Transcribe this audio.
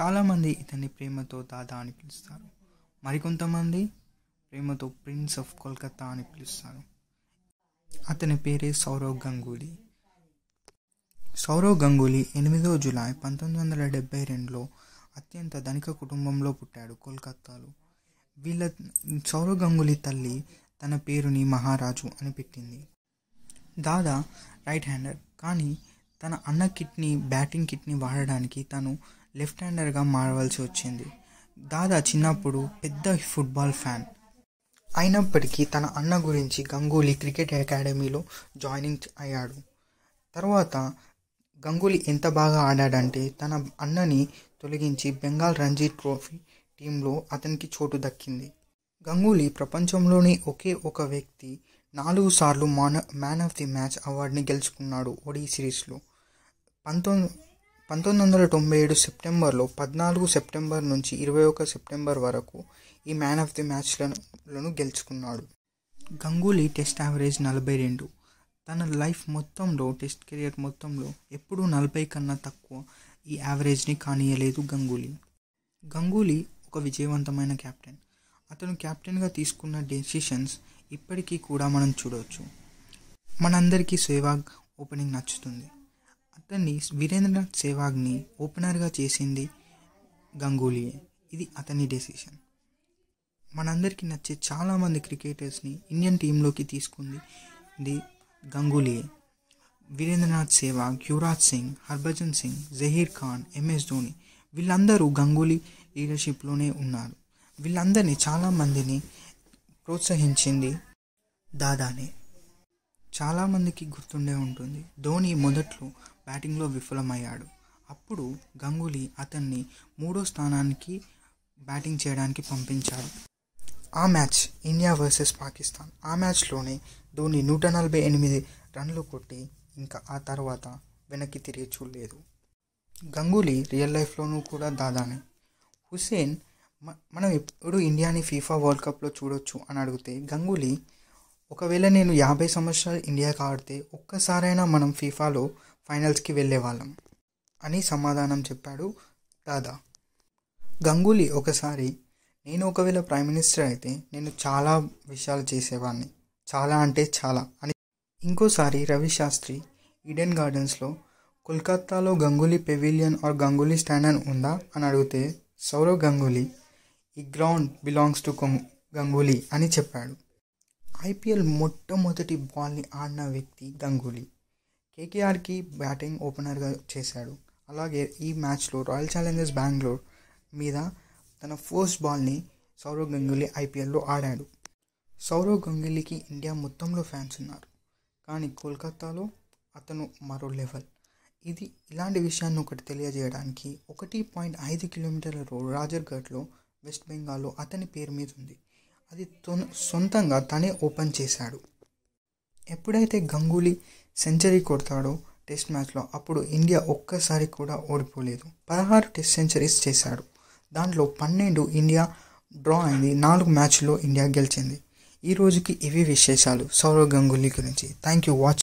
చాలామంది ఇతన్ని ప్రేమతో దాదా అని పిలుస్తారు. మరికొంతమంది ప్రేమతో ప్రిన్స్ ఆఫ్ కోల్కతా అని పిలుస్తారు. అతని పేరే సౌరవ్ గంగూలీ. సౌరవ్ గంగూలీ ఎనిమిదో జులై పంతొమ్మిది వందల డెబ్బై రెండులో అత్యంత ధనిక కుటుంబంలో పుట్టాడు కోల్కత్తాలో వీళ్ళ సౌరవ్ గంగూలీ తల్లి తన పేరుని మహారాజు అని పెట్టింది. దాదా రైట్ హ్యాండర్ కానీ తన అన్న కిట్ని బ్యాటింగ్ కిట్ని వాడడానికి తను లెఫ్ట్ హ్యాండర్గా మారవలసి వచ్చింది. దాదా చిన్నప్పుడు పెద్ద ఫుట్బాల్ ఫ్యాన్. అయినప్పటికీ తన అన్న గురించి గంగూలీ క్రికెట్ అకాడమీలో జాయినింగ్ అయ్యాడు. తర్వాత గంగూలీ ఎంత బాగా ఆడాడంటే తన అన్నని తొలగించి బెంగాల్ రంజీ ట్రోఫీ టీంలో అతనికి చోటు దక్కింది. గంగూలీ ప్రపంచంలోనే ఒకే ఒక వ్యక్తి నాలుగు సార్లు మాన మ్యాన్ ఆఫ్ ది మ్యాచ్ అవార్డుని గెలుచుకున్నాడు ఒడి సిరీస్లో. పంతొమ్మిది పంతొమ్మిది వందల తొంభై ఏడు సెప్టెంబర్లో పద్నాలుగు సెప్టెంబర్ నుంచి ఇరవై ఒక సెప్టెంబర్ వరకు ఈ మ్యాన్ ఆఫ్ ది మ్యాచ్లను గెలుచుకున్నాడు. గంగూలీ టెస్ట్ యావరేజ్ నలభై రెండు. తన లైఫ్ మొత్తంలో టెస్ట్ కెరియర్ మొత్తంలో ఎప్పుడూ నలభై కన్నా తక్కువ ఈ యావరేజ్ని కానియలేదు గంగూలీ. గంగూలీ ఒక విజయవంతమైన కెప్టెన్ అతను కెప్టెన్గా తీసుకున్న డెసిషన్స్ ఇప్పటికీ కూడా మనం చూడవచ్చు మనందరికీ సేవాగ్ ఓపెనింగ్ నచ్చుతుంది. అతన్ని వీరేంద్రనాథ్ సేవాగ్ని ఓపెనర్గా చేసింది గంగూలీయే. ఇది అతని డెసిషన్. మనందరికీ నచ్చే చాలామంది క్రికెటర్స్ని ఇండియన్ టీంలోకి తీసుకుంది ఇది గంగూలీయే. వీరేంద్రనాథ్ సేవాగ్ యువరాజ్ సింగ్ హర్భజన్ సింగ్ జహీర్ ఖాన్ ఎంఎస్ ధోని వీళ్ళందరూ గంగూలీ లీడర్షిప్లోనే ఉన్నారు. వీళ్ళందరినీ చాలామందిని ప్రోత్సహించింది దాదానే. చాలామందికి గుర్తుండే ఉంటుంది ధోని మొదట్లో బ్యాటింగ్లో విఫలమయ్యాడు. అప్పుడు గంగూలీ అతన్ని మూడో స్థానానికి బ్యాటింగ్ చేయడానికి పంపించాడు. ఆ మ్యాచ్ ఇండియా వర్సెస్ పాకిస్తాన్. ఆ మ్యాచ్లోనే ధోని నూట నలభై ఎనిమిది రన్లు కొట్టి ఇంకా ఆ తర్వాత వెనక్కి తిరిగి చూడలేదు. గంగూలీ రియల్ లైఫ్లోనూ కూడా దాదానే. హుసేన్ మనం ఎప్పుడు ఇండియాని ఫీఫా వరల్డ్ కప్లో చూడొచ్చు? అని అడిగితే గంగూలీ ఒకవేళ నేను యాభై సంవత్సరాలు ఇండియాకి ఆడితే ఒక్కసారైనా మనం ఫీఫాలో ఫైనల్స్కి వెళ్ళేవాళ్ళం అని సమాధానం చెప్పాడు దాదా. గంగూలీ ఒకసారి నేను ఒకవేళ ప్రైమ్ మినిస్టర్ అయితే నేను చాలా విషయాలు చేసేవాడిని చాలా అంటే చాలా అని ఇంకోసారి రవి శాస్త్రి ఈడెన్ గార్డెన్స్లో కోల్కతాలో Ganguly pavilion or Ganguly stand అని ఉందా? అని అడిగితే సౌరవ్ గంగూలీ ఈ గ్రౌండ్ బిలాంగ్స్ టు గంగూలీ అని చెప్పాడు. ఐపీఎల్ మొట్టమొదటి బాల్ని ఆడిన వ్యక్తి గంగూలీ. కేకేఆర్కి బ్యాటింగ్ ఓపెనర్గా చేశాడు. అలాగే ఈ మ్యాచ్లో రాయల్ ఛాలెంజర్స్ బెంగళూరు మీద తన ఫస్ట్ బాల్ని సౌరవ్ గంగూలీ ఐపీఎల్లో ఆడాడు. సౌరవ్ గంగూలీకి ఇండియా మొత్తంలో ఫ్యాన్స్ ఉన్నారు. కానీ కోల్కతాలో అతను మరో లెవెల్. ఇది ఇలాంటి విషయాన్ని ఒకటి తెలియజేయడానికి ఒకటి పాయింట్ ఐదు కిలోమీటర్ల రోడ్ రాజర్ఘట్లో వెస్ట్ బెంగాల్లో అతని పేరు మీద ఉంది. అది సొంతంగా తనే ఓపెన్ చేశాడు. ఎప్పుడైతే గంగూలీ సెంచరీ కొడతాడో టెస్ట్ మ్యాచ్లో అప్పుడు ఇండియా ఒక్కసారి కూడా ఓడిపోలేదు. పదహారు టెస్ట్ సెంచరీస్ చేశాడు. దాంట్లో పన్నెండు ఇండియా డ్రా అయింది నాలుగు మ్యాచ్లో ఇండియా గెలిచింది. ఈ రోజుకి ఇవి విశేషాలు. సౌరవ్ గంగూలీ గురించి. Thank you watch